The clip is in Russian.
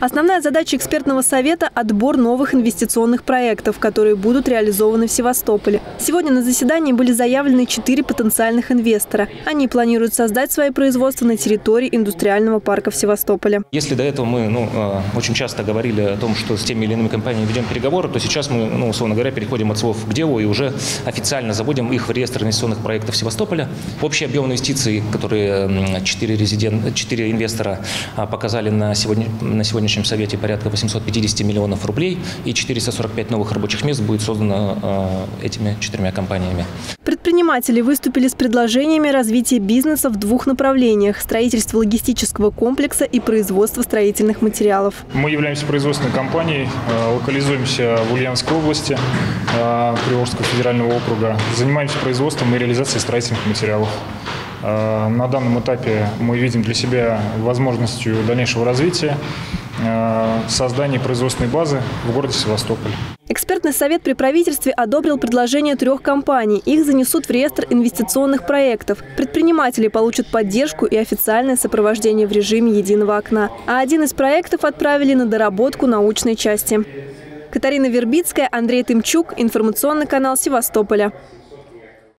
Основная задача экспертного совета – отбор новых инвестиционных проектов, которые будут реализованы в Севастополе. Сегодня на заседании были заявлены четыре потенциальных инвестора. Они планируют создать свои производства на территории индустриального парка в Севастополе. Если до этого мы ну, э, очень часто говорили о том, что с теми или иными компаниями ведем переговоры, то сейчас мы, ну, условно говоря, переходим от слов к делу и уже официально заводим их в реестр инвестиционных проектов Севастополя. Общий объем инвестиций, которые четыре, резидент, четыре инвестора а, показали на, сегодня, на сегодняшнем совете, порядка 850 миллионов рублей, и 445 новых рабочих мест будет создано э, этими четырьмя компаниями. Предприниматели выступили с предложениями развития бизнеса в двух направлениях – строительство логистического комплекса и производство строительных материалов. Мы являемся производственной компанией, э, локализуемся в Ульяновской области, э, Приволжского федерального округа. Занимаемся производством и реализацией строительных материалов. На данном этапе мы видим для себя возможностью дальнейшего развития, создания производственной базы в городе Севастополь. Экспертный совет при правительстве одобрил предложение трех компаний. Их занесут в реестр инвестиционных проектов. Предприниматели получат поддержку и официальное сопровождение в режиме единого окна. А один из проектов отправили на доработку научной части. Катарина Вербицкая, Андрей Тымчук, информационный канал Севастополя.